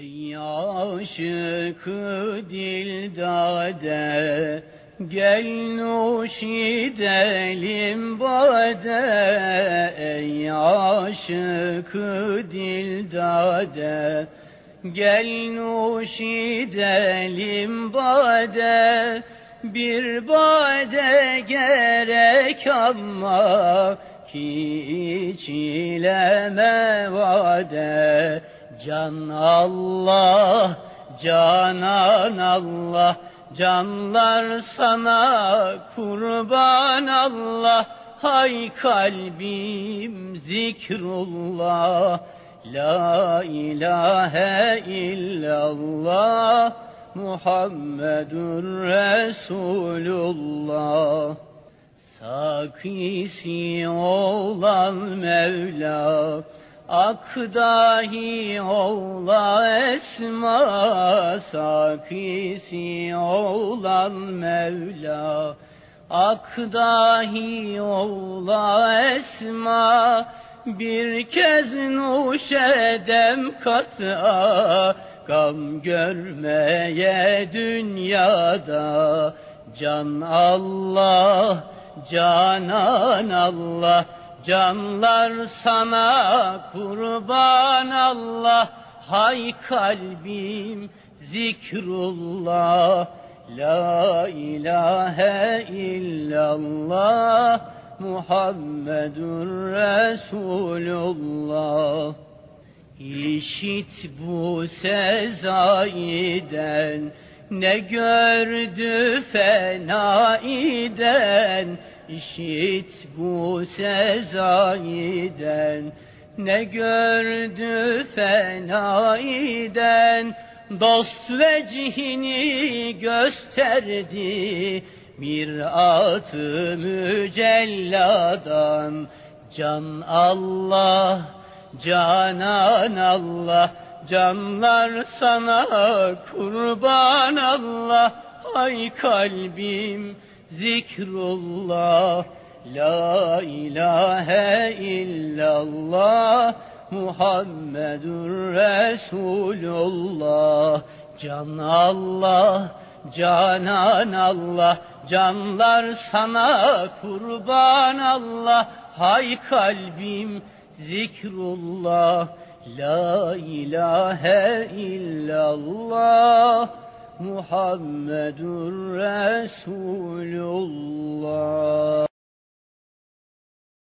Ey aşık dildade Gel nuş edelim bade. Ey aşık dildade Gel nuş edelim bade. Bir bade gerek ama Hiç ileme vade Can Allah, canan Allah Canlar sana kurban Allah. Hay kalbim zikrullah La ilahe illallah Muhammedur Resulullah. Sakisi olan Mevla Akdahi oğla esma sakisi olan Mevla. Akdahi oğla esma bir kez nuş edem kat'a. Gam görmeye dünyada Can Allah, canan Allah Canlar sana kurban Allah Hay kalbim zikrullah. La ilahe illallah Muhammedur Resulullah. İşit bu sezaiden Ne gördü fenaiden İşit bu sezaiden Ne gördü fenaiden Dost vecihini gösterdi. Bir atı mücelladan. Can Allah, canan Allah. Canlar sana kurban Allah. Ay kalbim zikrullah La ilahe illallah Muhammedur Resulullah. Can Allah, canan Allah Canlar sana kurban Allah. Hay kalbim zikrullah La ilahe illallah Muhammedur Resulullah